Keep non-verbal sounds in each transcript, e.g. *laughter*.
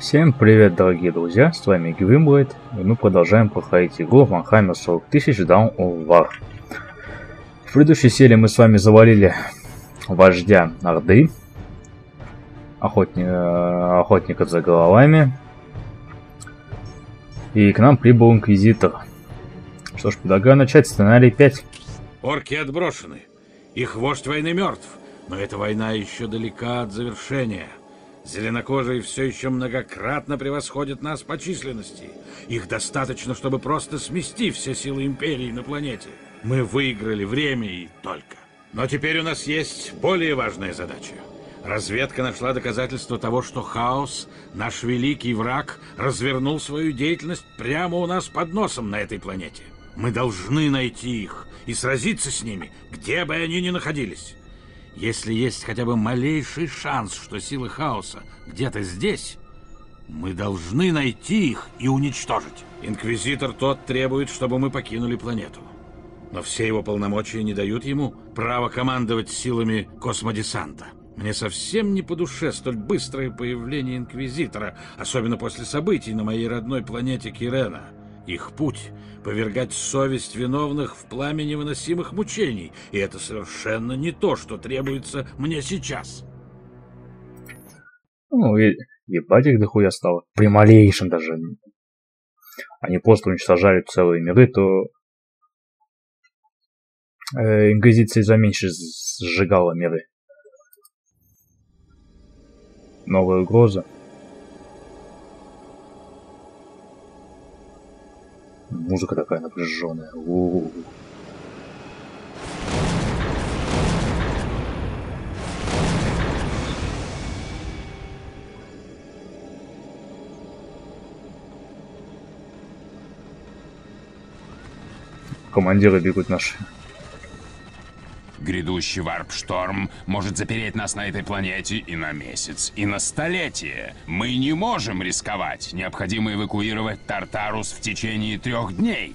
Всем привет, дорогие друзья, с вами Гримблейд, и мы продолжаем проходить игру Ванхаймер 40 тысяч Down of War. В предыдущей серии мы с вами завалили вождя Орды, охотни... Э, охотника за головами, и к нам прибыл Инквизитор. Что ж, предлагаю начать сценарий 5. Орки отброшены, их вождь войны мертв, но эта война еще далека от завершения. Зеленокожие все еще многократно превосходят нас по численности. Их достаточно, чтобы просто смести все силы Империи на планете. Мы выиграли время и только. Но теперь у нас есть более важная задача. Разведка нашла доказательства того, что Хаос, наш великий враг, развернул свою деятельность прямо у нас под носом на этой планете. Мы должны найти их и сразиться с ними, где бы они ни находились. Если есть хотя бы малейший шанс, что силы хаоса где-то здесь, мы должны найти их и уничтожить. Инквизитор тот требует, чтобы мы покинули планету. Но все его полномочия не дают ему права командовать силами космодесанта. Мне совсем не по душе столь быстрое появление Инквизитора, особенно после событий на моей родной планете Кирена. Их путь — повергать совесть виновных в пламя невыносимых мучений, и это совершенно не то, что требуется мне сейчас. Ну, и, ебать их дохуя стало. При малейшем даже. Они просто уничтожали целые миры, то э, Инквизиция за меньше сжигала миры. Новая угроза. Музыка такая напряженная. У -у -у. Командиры бегут наши. Грядущий варп-шторм может запереть нас на этой планете и на месяц, и на столетие. Мы не можем рисковать. Необходимо эвакуировать Тартарус в течение трех дней.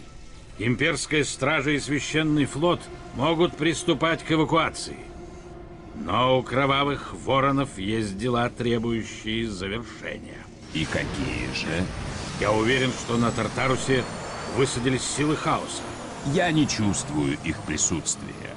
Имперская стража и священный флот могут приступать к эвакуации. Но у кровавых воронов есть дела, требующие завершения. И какие же? Я уверен, что на Тартарусе высадились силы хаоса. Я не чувствую их присутствия.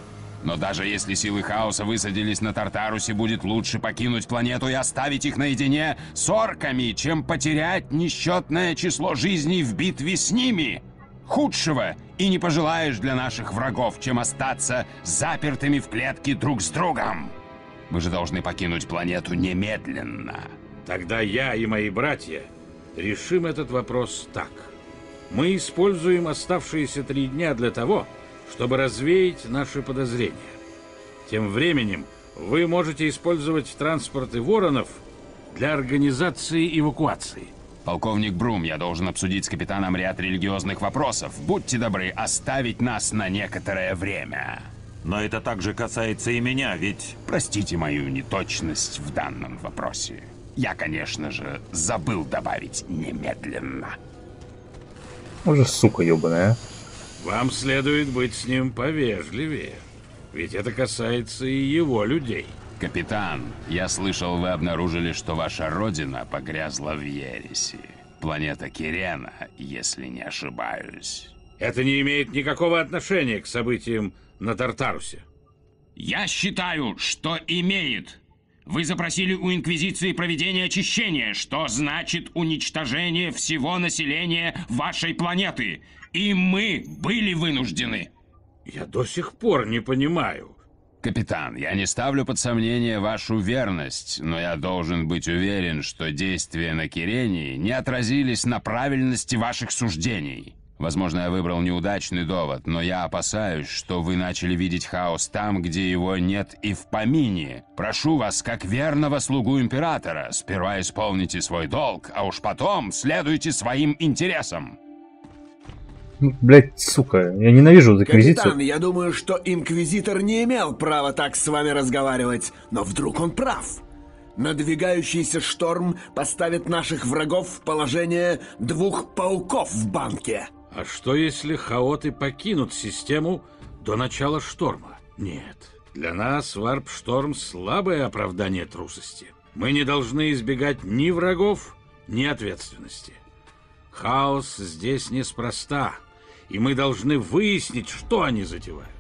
Но даже если силы хаоса высадились на Тартарусе, будет лучше покинуть планету и оставить их наедине с орками, чем потерять несчетное число жизней в битве с ними. Худшего и не пожелаешь для наших врагов, чем остаться запертыми в клетке друг с другом. Мы же должны покинуть планету немедленно. Тогда я и мои братья решим этот вопрос так. Мы используем оставшиеся три дня для того, чтобы развеять наши подозрения. Тем временем вы можете использовать транспорты воронов для организации эвакуации. Полковник Брум, я должен обсудить с капитаном ряд религиозных вопросов. Будьте добры, оставить нас на некоторое время. Но это также касается и меня, ведь... Простите мою неточность в данном вопросе. Я, конечно же, забыл добавить немедленно. Уже сука ебаная. Вам следует быть с ним повежливее, ведь это касается и его людей. Капитан, я слышал, вы обнаружили, что ваша родина погрязла в ереси. Планета Кирена, если не ошибаюсь. Это не имеет никакого отношения к событиям на Тартарусе. Я считаю, что имеет. Вы запросили у Инквизиции проведение очищения, что значит уничтожение всего населения вашей планеты. И мы были вынуждены. Я до сих пор не понимаю. Капитан, я не ставлю под сомнение вашу верность, но я должен быть уверен, что действия на Кирении не отразились на правильности ваших суждений. Возможно, я выбрал неудачный довод, но я опасаюсь, что вы начали видеть хаос там, где его нет и в помине. Прошу вас, как верного слугу императора, сперва исполните свой долг, а уж потом следуйте своим интересам. Ну, блять, сука, я ненавижу Инквизицию. Капитан, я думаю, что Инквизитор не имел права так с вами разговаривать, но вдруг он прав. Надвигающийся шторм поставит наших врагов в положение двух пауков в банке. А что если хаоты покинут систему до начала шторма? Нет, для нас варп-шторм слабое оправдание трусости. Мы не должны избегать ни врагов, ни ответственности. Хаос здесь неспроста, и мы должны выяснить, что они затевают.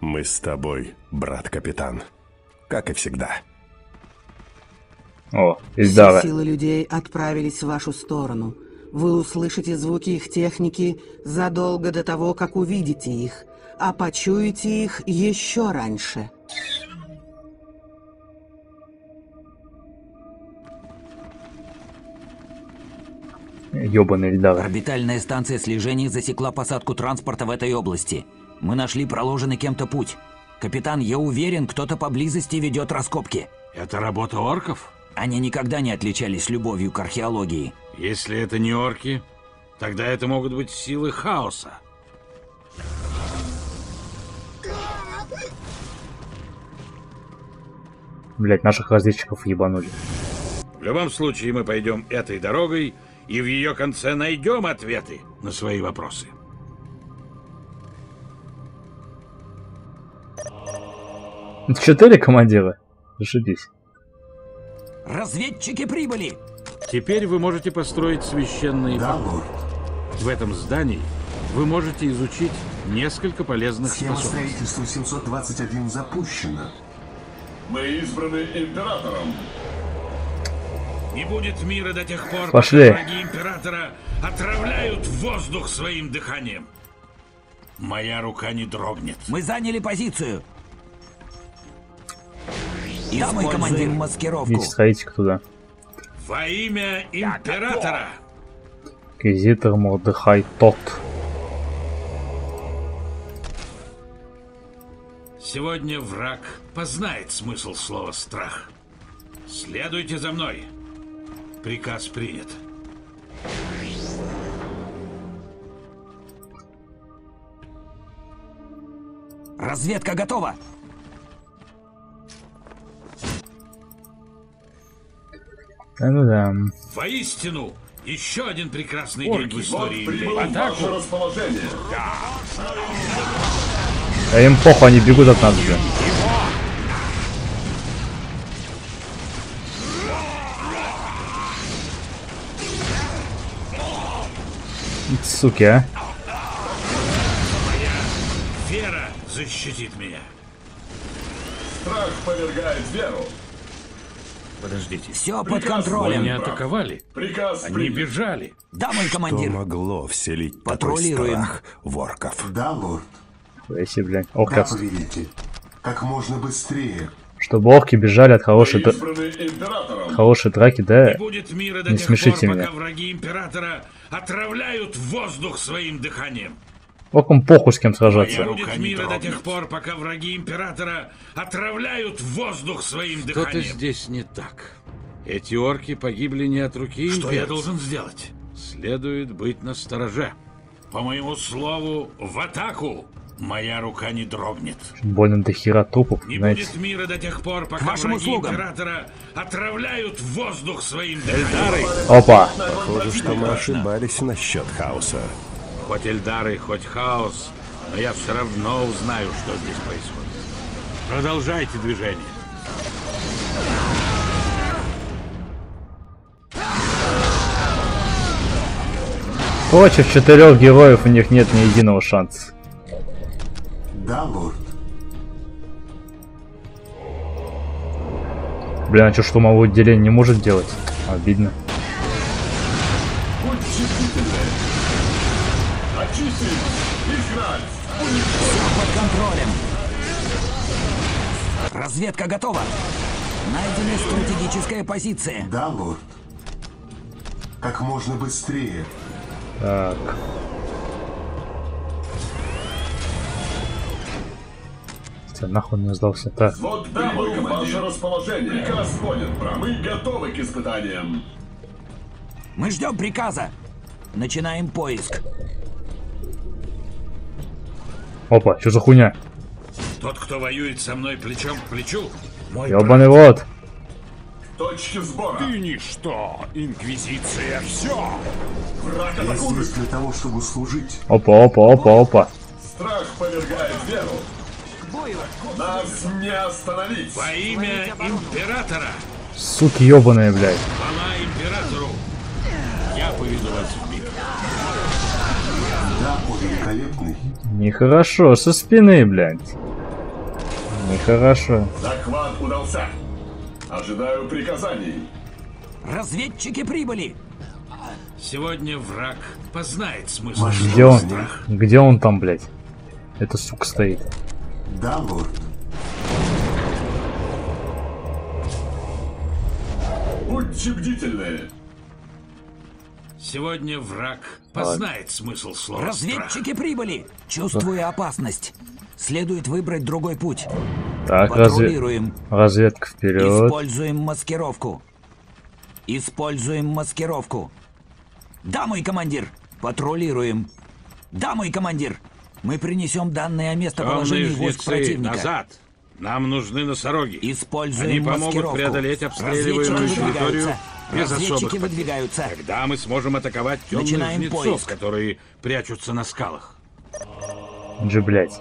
Мы с тобой, брат-капитан. Как и всегда. О, Все Ильдара. силы людей отправились в вашу сторону. Вы услышите звуки их техники задолго до того, как увидите их, а почуете их еще раньше. Ёбаный Ильдара. Орбитальная станция слежения засекла посадку транспорта в этой области. Мы нашли проложенный кем-то путь. Капитан, я уверен, кто-то поблизости ведет раскопки. Это работа орков? Они никогда не отличались любовью к археологии. Если это не орки, тогда это могут быть силы хаоса. Блять, наших разведчиков ебанули. В любом случае, мы пойдем этой дорогой и в ее конце найдем ответы на свои вопросы. Четыре командира? Зашибись. Разведчики прибыли! Теперь вы можете построить священные Да, лорд. В этом здании вы можете изучить несколько полезных Схема способностей. строительства 721 запущена. Мы избраны императором. Не будет мира до тех пор, Пошли. пока враги императора отравляют воздух своим дыханием. Моя рука не дрогнет. Мы заняли позицию. Да, мой командир, маскировку. Идите, сходите туда. Во имя императора! Инквизитор Мордыхай тот. Сегодня враг познает смысл слова «страх». Следуйте за мной. Приказ принят. Разведка готова. Да ну да. Воистину, еще один прекрасный день в истории империи. Ваше расположение. А им похуй, они бегут от нас, блин. Суки, а. Вера защитит меня. Страх повергает веру. Подождите. Все под Вы не контролем. атаковали. Приказ Они принят. бежали. Да, мой Что командир. могло вселить такой Патрулируем. страх в орков? Да, лорд. Если, блядь, Да, орков. повелитель. Как можно быстрее. Чтобы орки бежали от хорошей, императором. хорошей драки, да. Не будет мира до не тех смешите пор, меня. пока враги императора отравляют воздух своим дыханием. Оркам похуй с кем Не сражаться. будет мира до тех пор, пока враги императора отравляют воздух своим Что-то дыханием. здесь не так. Эти орки погибли не от руки Что я имперца. должен сделать? Следует быть настороже. По моему слову, в атаку! Моя рука не дрогнет. Больно до хера трупов, Не знаете. будет мира до тех пор, пока вашим враги услугам. императора отравляют воздух своим дыханием. Опа! Похоже, что мы ошибались насчет хаоса. Хоть Эльдары, хоть хаос, но я все равно узнаю, что здесь происходит. Продолжайте движение. Против четырех героев у них нет ни единого шанса. Да, лорд. Блин, а что штурмовое отделение не может делать? Обидно. Изгнать. Под контролем. Разведка готова. Найдена стратегическая позиция. Да, лорд. Как можно быстрее. Так. Ты нахуй не сдался. Так. Вот да, мой Ваше расположение. Приказ понят, бра. Мы готовы к испытаниям. Мы ждем приказа. Начинаем поиск. Опа, что за хуйня? Тот, кто воюет со мной плечом к плечу, мой Ёбаный рот. Точки сбора. ничто, Инквизиция, все! Враг Я здесь для того, чтобы служить. Опа, опа, опа, опа. Страх повергает веру. Нас не остановить. Во имя императора! Суки ёбаные, блядь. Хвала императору! поведу вас в битву. Да, о великолепный. Нехорошо, со спины, блядь. Нехорошо. Захват удался. Ожидаю приказаний. Разведчики прибыли! Сегодня враг познает смысл Где он? Где он там, блядь? Это сука стоит. Да, лорд. Будьте бдительны. Сегодня враг познает смысл слова страх. Разведчики прибыли! Чувствую опасность. Следует выбрать другой путь. Так, разве... Патрулируем. разведка вперед. Используем маскировку. Используем маскировку. Да, мой командир. Патрулируем. Да, мой командир. Мы принесем данные о местоположении войск противника. назад! Нам нужны носороги. Используем Они помогут маскировку. преодолеть обстреливаемую территорию без Разведчики особых потерь. выдвигаются. Тогда мы сможем атаковать темных Начинаем жнецов, поиск. которые прячутся на скалах. Же, блядь.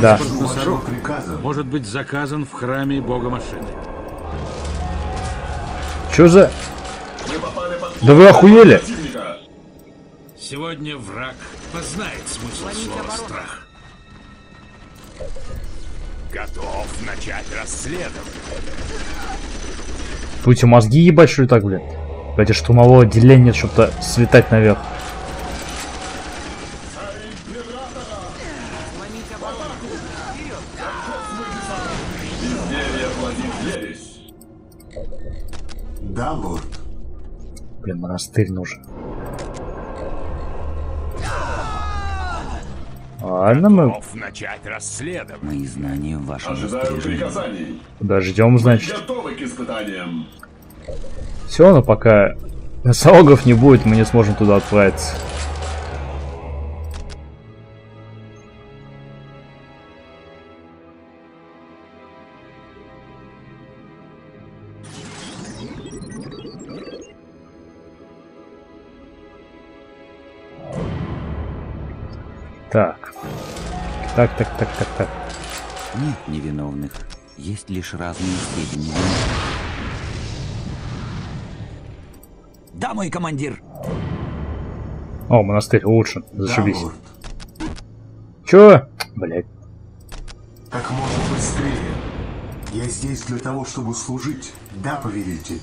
Да. Носорог может быть заказан в храме бога машины. Чё за... Да вы охуели? Сегодня враг познает смысл слова страх. Готов начать расследование. Будете мозги ебать, что ли так, блядь? Эти штурмового отделения, чтобы-то светать наверх. Да, лорд. Блин, монастырь нужен. Ладно, мы начать расследование. Мои знания в вашем Ожидаю приказаний. подождем, значит. Готовы к испытаниям. Все, но пока носорогов не будет, мы не сможем туда отправиться. Так. Так, так, так, так, так. Нет невиновных. Есть лишь разные степени. Да, мой командир. О, монастырь улучшен. Да, Зашибись. лорд. Чё? Блять. Как можно быстрее. Я здесь для того, чтобы служить. Да, повелитель.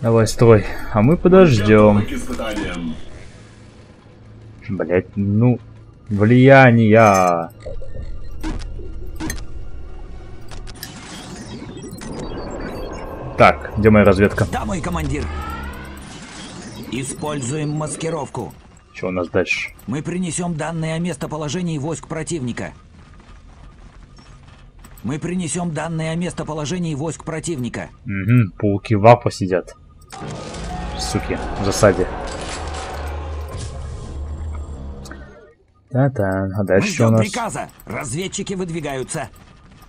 Давай, строй. А мы подождем. Блять, ну... Влияние. Так, где моя разведка? Да, мой командир. Используем маскировку. Что у нас дальше? Мы принесем данные о местоположении войск противника. Мы принесем данные о местоположении войск противника. Угу, пауки вапа сидят. Суки, в засаде. Та-та, а Мы дальше что у нас? приказа. Разведчики выдвигаются.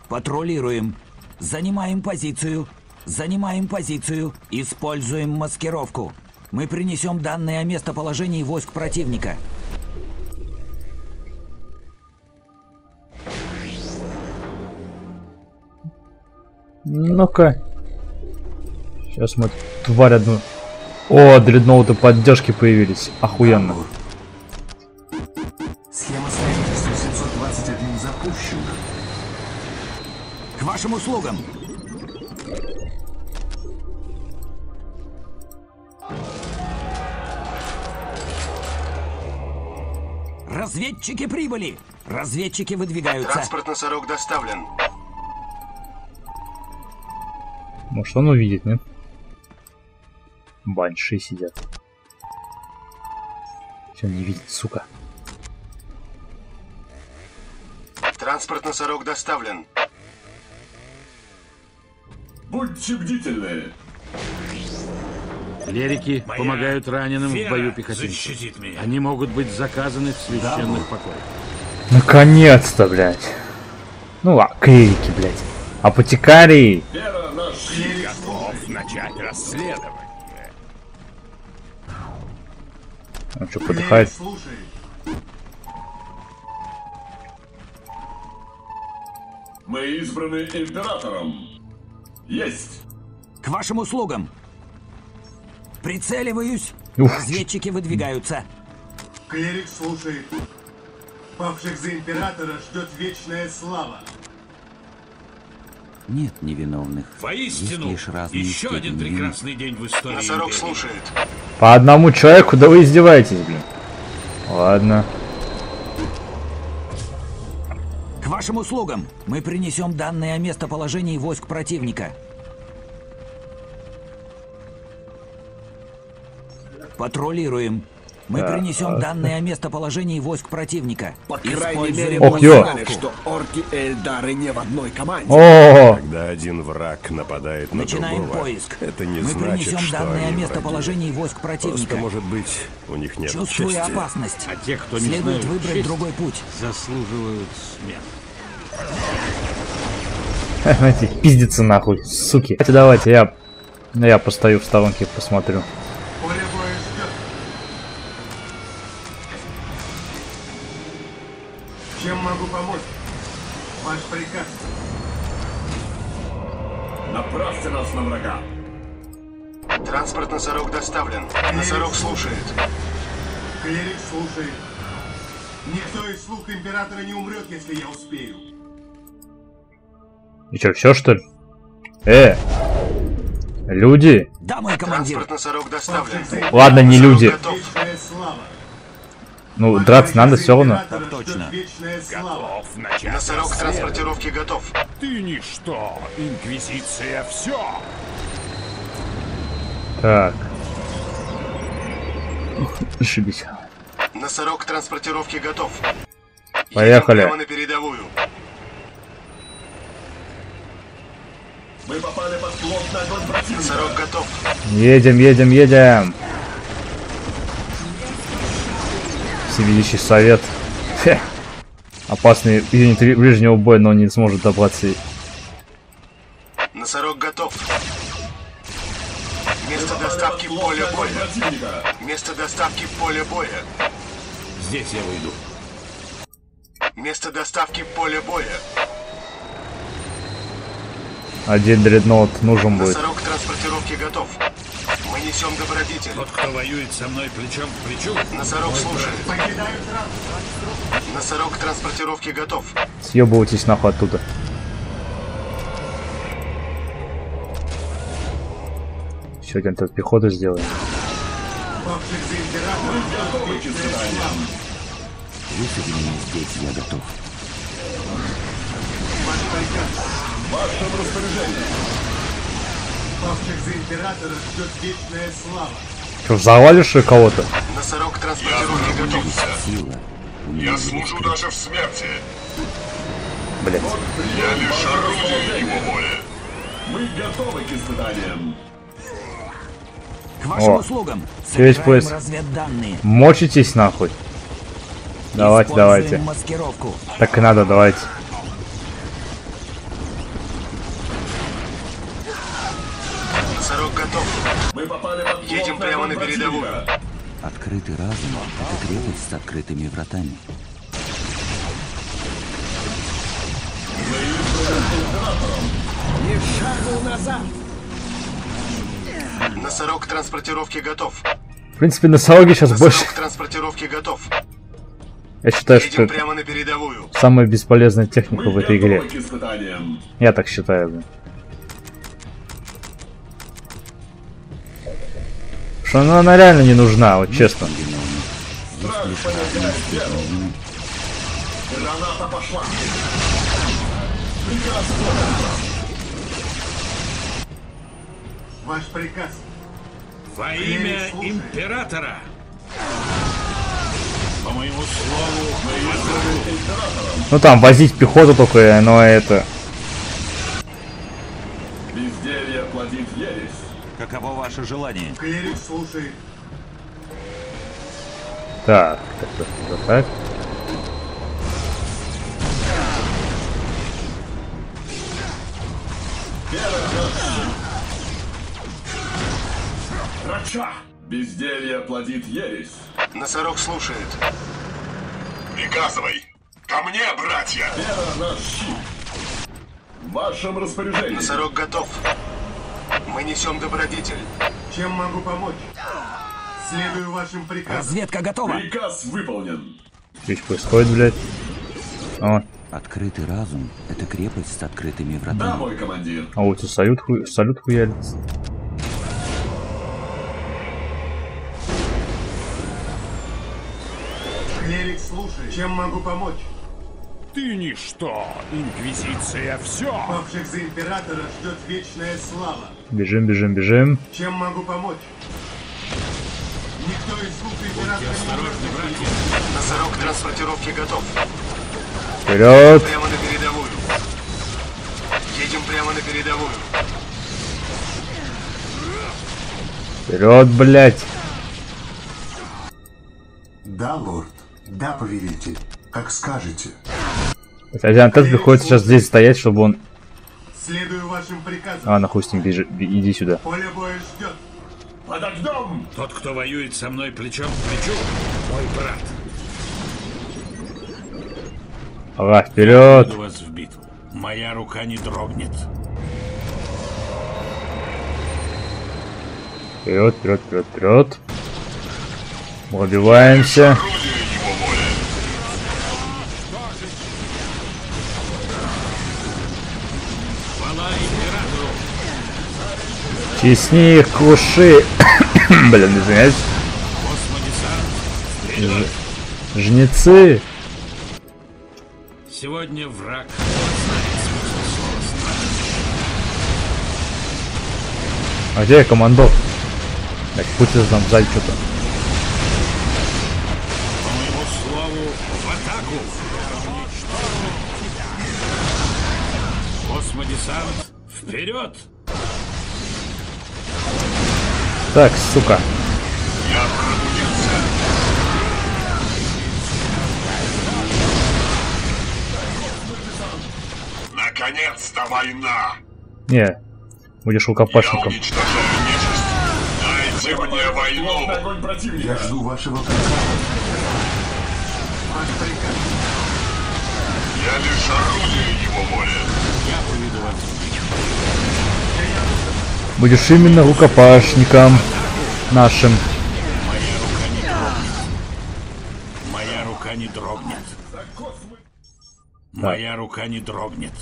Патрулируем. Занимаем позицию. Занимаем позицию. Используем маскировку. Мы принесем данные о местоположении войск противника. Ну-ка. Сейчас мы тварь одну... О, дредноуты поддержки появились. Охуенно. Схема вашим услугам. Разведчики прибыли. Разведчики выдвигаются. Транспорт носорог доставлен. Может он увидит, нет? Банши сидят. Все, не видит, сука. Транспорт носорог доставлен. Будьте бдительны. Клерики помогают раненым в бою пехотинцев. Они могут быть заказаны в священных покоях. Наконец-то, блядь. Ну, а клирики, блядь. Апотекарии. Готов начать расследование. Он что, подыхает? Слушай. Мы избраны императором. Есть! К вашим услугам! Прицеливаюсь! Ух. Разведчики выдвигаются. Клерик слушает. Павших за императора ждет вечная слава. Нет невиновных. Воистину, Есть лишь разные еще один вины. прекрасный день в истории. Носорог слушает. По одному человеку, да вы издеваетесь, блин. Ладно. К вашим услугам! Мы принесем данные о местоположении войск противника. Патрулируем. Мы принесем данные о местоположении войск противника. По крайней мере, мы узнали, что орки и эльдары не в одной команде. О, Когда один враг нападает на Начинаем другого, поиск. это не Мы значит, принесем что данные о местоположении войск противника. Просто, может быть, у них нет Чувствую чести. опасность. А те, кто не Следует знают выбрать честь, другой путь. заслуживают смерти. Знаете, пиздится нахуй, суки. Давайте, давайте, я... Я постою в сторонке, посмотрю. Императора не умрет, если я успею. И чё, все что ли? Э! Люди! Да, мой командир. Транспорт носорог доставлен. Ладно, не люди. готов. Ну, драться надо все равно. Так точно. слава. Носорог транспортировки готов. Ты ничто, Инквизиция все. Так. Ошибись. Носорог транспортировки готов. Поехали. На передовую. Мы попали под плотный огонь противника. Носорог готов. Едем, едем, едем. Всевидящий совет. Хе. Опасный юнит ближнего боя, но он не сможет добраться. Носорог готов. Место доставки поле боя. Место доставки поле боя. Здесь я выйду. Место доставки поле боя. Один дредноут нужен будет. Носорог транспортировки готов. Мы несем добродетель. Тот, кто воюет со мной плечом к плечу, Носорог слушает. Носорог транспортировки готов. Съебывайтесь нахуй оттуда. Еще один тут пехоту сделаем. Высади меня здесь, я готов. Ваш приказ. Вашем распоряжении. Павших за императора ждет вечная слава. Что, завалишь кого-то? Носорог транспортировки готов. Сила. Я служу даже в смерти. Блять. Я лишь орудие его воли. Мы готовы к испытаниям. К вашим О, услугам. весь Собираем поезд. разведданные. Мочитесь нахуй. Давайте, давайте. маскировку. Так и надо, давайте. Носорог готов. Мы попали под Едем прямо на передовую. Открытый разум — это крепость с открытыми вратами. Ни шагу назад. Носорог транспортировки готов. В принципе, носороги сейчас больше... Носорог транспортировки готов. Я считаю, что это прямо на передовую. самая бесполезная техника Мы в этой игре. Я так считаю, блин. Что ну, она реально не нужна, вот честно. Граната пошла. Ваш приказ. во имя императора. По моему слову, мы Ну там возить пехоту только, но это... Безделье плодит ересь. Каково ваше желание? Клерик слушает. Так, так, так, так, так. Рача! Безделье плодит ересь. Носорог слушает. Приказывай. Ко мне, братья. Вера наш щит. В вашем распоряжении. Носорог готов. Мы несем добродетель. Чем могу помочь? Следую вашим приказам. Разведка готова. Приказ выполнен. Что здесь происходит, блядь? О, Открытый разум — это крепость с открытыми Да, вратами. мой командир. а вот и салют, ху... салют хуялит. Чем могу помочь? Ты ничто, Инквизиция все. Павших за императора ждет вечная слава. Бежим, бежим, бежим. Чем могу помочь? Никто из слуг императора не Осторожно, братья. Носорог транспортировки готов. Вперед! Прямо на передовую. Едем прямо на передовую. Вперед, блядь! Да, лорд. Да, повелитель. Как скажете. Хозяин тест приходится сейчас здесь стоять, чтобы он... Следую вашим приказам. А, нахуй с ним, бежи, иди сюда. Поле боя ждет. Подождем! Тот, кто воюет со мной плечом к плечу, мой брат. Ага, вперед! Веду вас в битву. Моя рука не дрогнет. Вперед, вперед, вперед, вперед. Пробиваемся. Чесни их, круши. *coughs* Блин, извиняюсь. Космодесант. Жнецы. Сегодня враг. А где командор? Так, пусть там сзади что-то. По моему слову, в атаку! Космодесант, вперед! Так, сука. Наконец-то война! Не, будешь рукопашником. Дайте мне войну! Я жду вашего приказа. Ваш приказ. Я лишь орудие его воли. Я поведу вас. Будешь именно рукопашником нашим. Моя рука не дрогнет. Моя рука не дрогнет.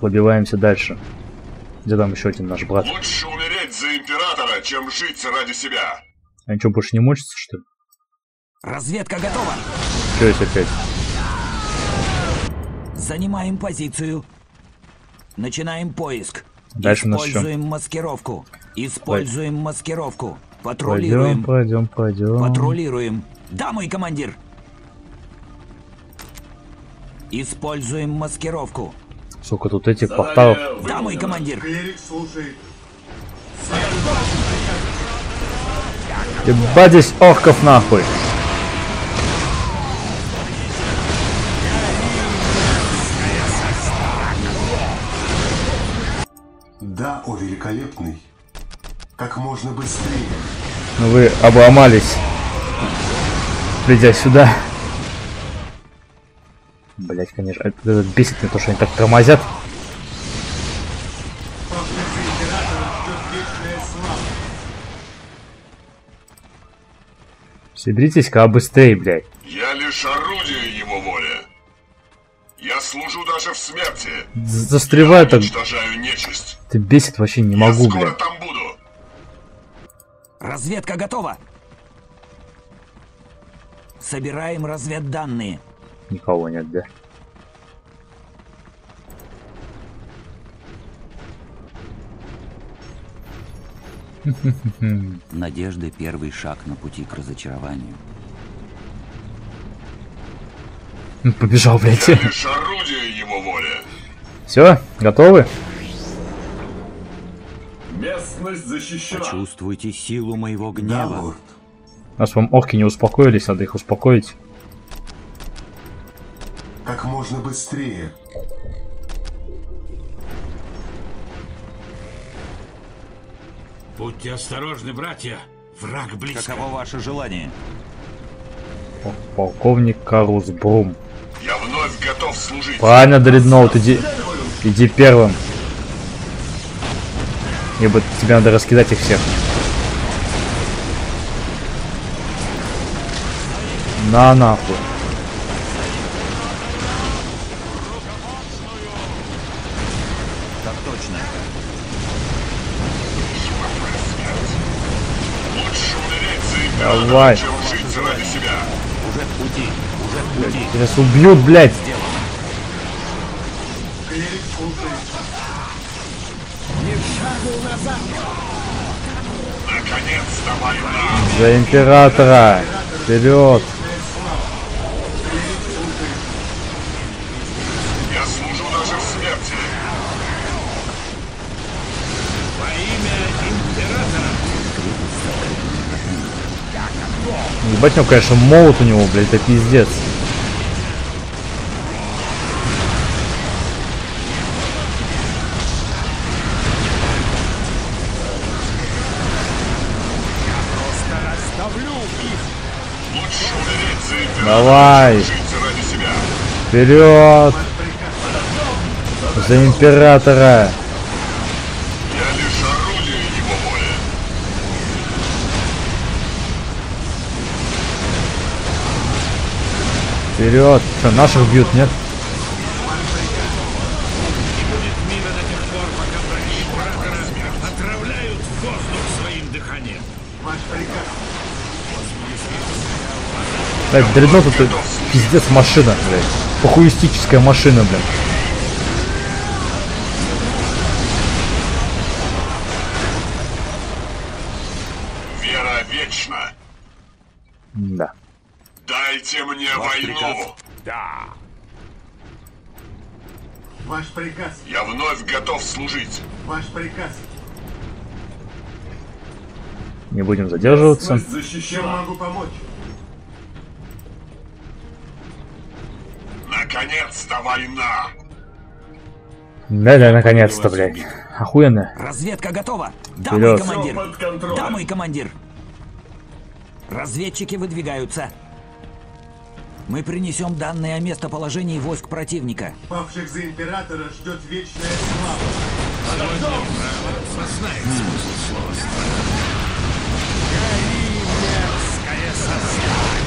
Пробиваемся дальше. Где там еще один наш брат? Лучше умереть за императора, чем жить ради себя. Они что, больше не мочатся, что ли? Разведка готова. Что есть опять? Занимаем позицию. Начинаем поиск. Дальше у нас что? Используем маскировку. Используем маскировку. Пойдем, Патрулируем. пойдем, пойдем. Патрулируем. Да, мой командир. Используем маскировку. Сука, тут этих порталов. Да, мой командир. Ебать здесь орков нахуй. Великолепный. Как можно быстрее. Ну вы обломались. Придя сюда. Блять, конечно, это, бесит меня то, что они так тормозят. Соберитесь-ка быстрее, блядь. Я лишь служу даже в смерти. Застреваю так. Уничтожаю нечисть. Ты бесит вообще не могу, Я скоро блядь. там буду. Разведка готова. Собираем разведданные. Никого нет, да? Надежда — первый шаг на пути к разочарованию. Побежал, блядь. Орудие его воли. Все, готовы? Местность защищена. Почувствуйте силу моего Да, гнева. У нас вам орки не успокоились, надо их успокоить. Как можно быстрее. Будьте осторожны, братья. Враг близко. Каково ваше желание? Полковник Карус Брум. Готов служить. Правильно, Дредноут, иди, иди первым. Либо тебе надо раскидать их всех. На нахуй. Так точно. Давай. чем жить ради себя. Уже в пути. Уже в пути. Сейчас убьют, блядь. За императора. Вперед. Я служу даже в смерти. Во имя императора. Ебать, ну, конечно, молот у него, блядь, это пиздец. Давай. Вперед. За императора. Я лишь орудие его воли. Вперед. Что, наших бьют, нет? Блядь, дреднот это пиздец машина, блядь. Похуистическая машина, блядь. Вера вечна. Да. Дайте мне войну. Да. Ваш приказ. Я вновь готов служить. Ваш приказ. Не будем задерживаться. Защищен. Могу помочь? Наконец-то война. Да-да, наконец-то, блядь. Охуенно. Разведка готова. Да, мой командир. Да, мой командир. Разведчики выдвигаются. Мы принесем данные о местоположении войск противника. Павших за императора ждет вечная слава. Познает смысл слова «страна». Я лишь орудие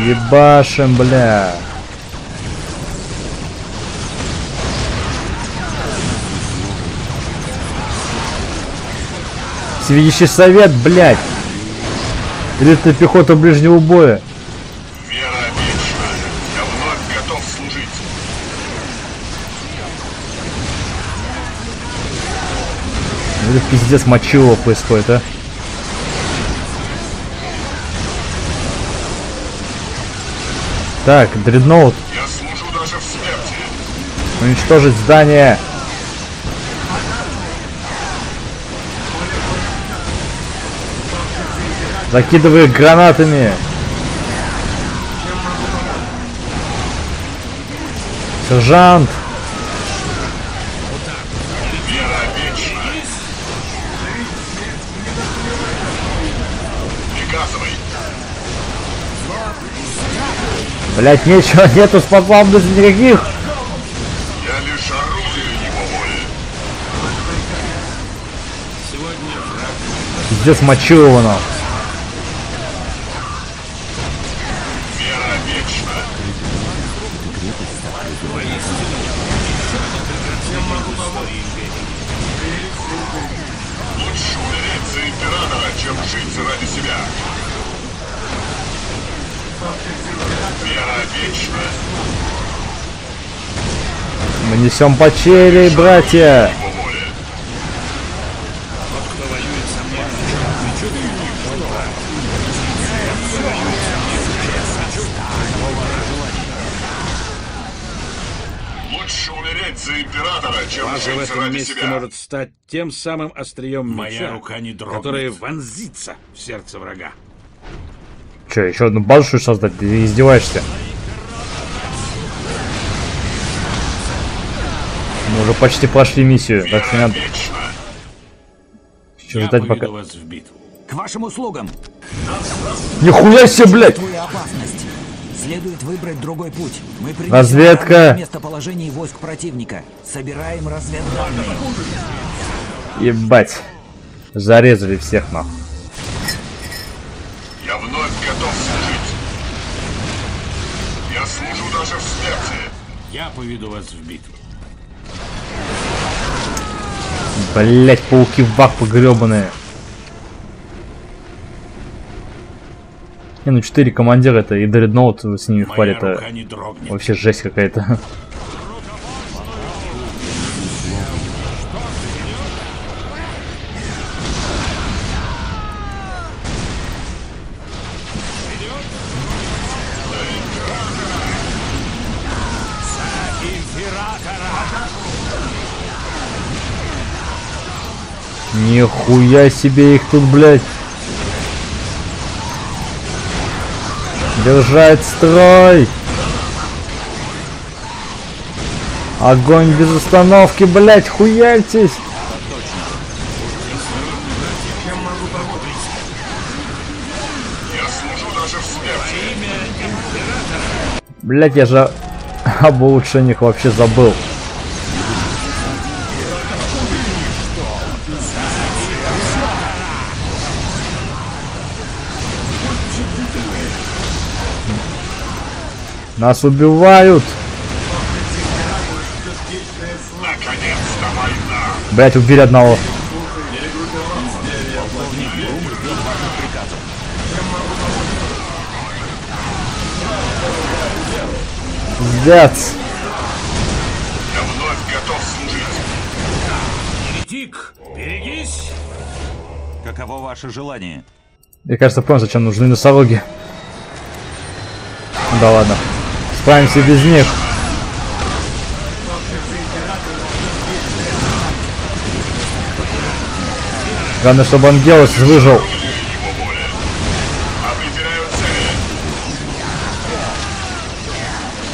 Ебашим, бля. Всевидящий совет, блядь. Или это пехота ближнего боя? Вера. Я вновь готов служить. Это пиздец мочило происходит, а. Так, дредноут. Я служу даже в смерти. Уничтожить здание. Закидывай их гранатами. Сержант. Блять, нечего, нету способностей никаких. Я лишь орудие его воли. Пиздец мочил его на. Вера вечна. Лучше умереть за императора, чем жить ради себя. Мы несем братья. За императора, чем База в этом месте себя. может стать тем самым острием Моя меча, рука не дрогнет. которое вонзится в сердце врага. Че, еще одну базу что создать? Ты издеваешься? Мы уже почти прошли миссию, так что надо еще ждать пока. вас в битву. К вашим услугам. Нихуя себе, блядь! Следует выбрать другой путь. Мы Разведка. местоположении войск противника. Собираем разведданные. Ебать. Зарезали всех нахуй. Я поведу вас в битву. Блять, пауки вак погребанные. Не, ну 4 командира это и Дредноут с ними в паре это вообще жесть какая-то. Нихуя себе их тут, блядь. Держать строй! Огонь без остановки, блять, хуяльтесь! Блять, я же *laughs* об улучшениях вообще забыл. Нас убивают! Блять, убили одного. Пиздец. Я вновь готов служить. Еретик, берегись! Каково ваше желание? Мне кажется, понял, зачем нужны носороги. Да ладно. Справимся без них. Главное, чтобы Ангелос выжил.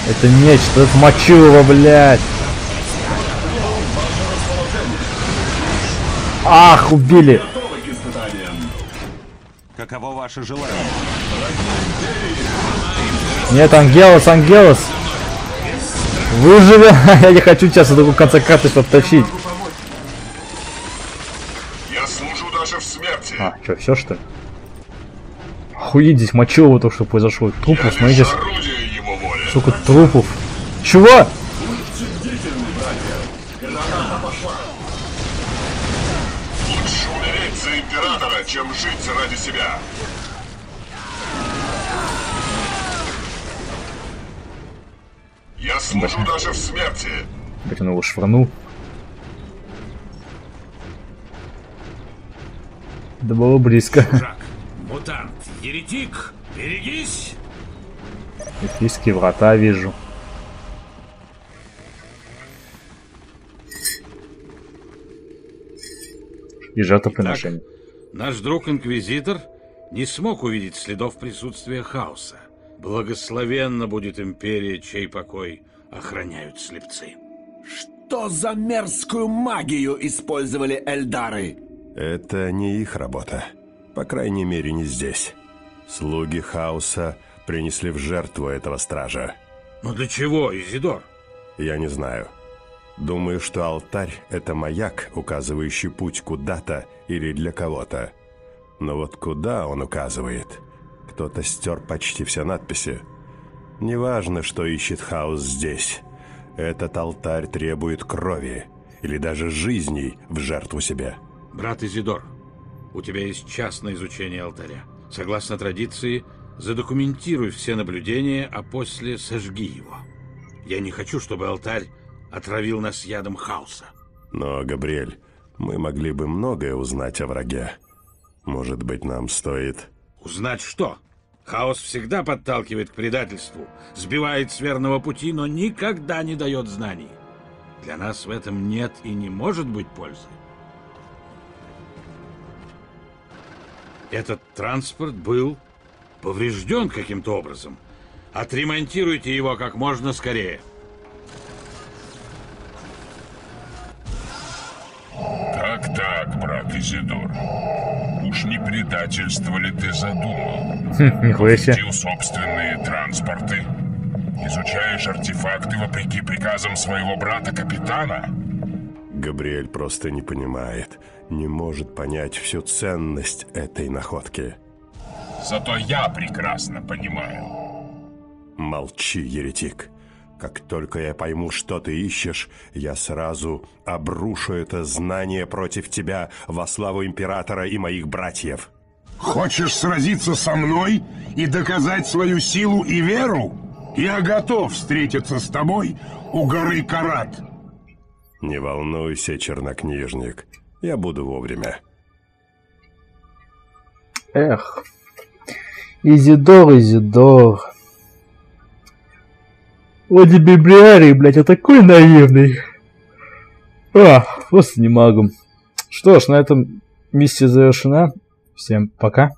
Это нечто, это мочилово, блядь. Ах, убили. Каково ваше желание? Нет, Ангелос, Ангелос. Выживи. *laughs* Я не хочу сейчас до конца карты что тащить. Я служу даже в смерти. А, что, все что ли? Охуеть, здесь мочилово то, что произошло. Трупов, смотрите, с- Орудие его воли. сука, трупов. Чего? Я служу даже в смерти. Блять, он его швырнул. Да было близко. Жак, мутант, еретик, берегись! Эльфийские врата вижу. И жертвоприношение. Наш друг-инквизитор не смог увидеть следов присутствия хаоса. Благословенна будет империя, чей покой охраняют слепцы. Что за мерзкую магию использовали Эльдары? Это не их работа. По крайней мере, не здесь. Слуги хаоса принесли в жертву этого стража. Но для чего, Изидор? Я не знаю. Думаю, что алтарь — это маяк, указывающий путь куда-то или для кого-то. Но вот куда он указывает? Кто-то стер почти все надписи. Неважно, что ищет хаос здесь. Этот алтарь требует крови или даже жизней в жертву себе. Брат Изидор, у тебя есть час на изучение алтаря. Согласно традиции, задокументируй все наблюдения, а после сожги его. Я не хочу, чтобы алтарь отравил нас ядом хаоса. Но, Габриэль, мы могли бы многое узнать о враге. Может быть, нам стоит... Узнать что? Хаос всегда подталкивает к предательству, сбивает с верного пути, но никогда не дает знаний. Для нас в этом нет и не может быть пользы. Этот транспорт был поврежден каким-то образом. Отремонтируйте его как можно скорее. Так брат Изидор, уж не предательство ли ты задумал? Хм, *laughs* нихуя себе. Повредил собственные транспорты? Изучаешь артефакты вопреки приказам своего брата-капитана? Габриэль просто не понимает, не может понять всю ценность этой находки. Зато я прекрасно понимаю. Молчи, еретик. Как только я пойму, что ты ищешь, я сразу обрушу это знание против тебя во славу Императора и моих братьев. Хочешь сразиться со мной и доказать свою силу и веру? Я готов встретиться с тобой у горы Карат. Не волнуйся, чернокнижник. Я буду вовремя. Эх. Изидор, Изидор. Вроде библиарий, блядь, а такой наивный. А, просто не могу. Что ж, на этом миссия завершена. Всем пока.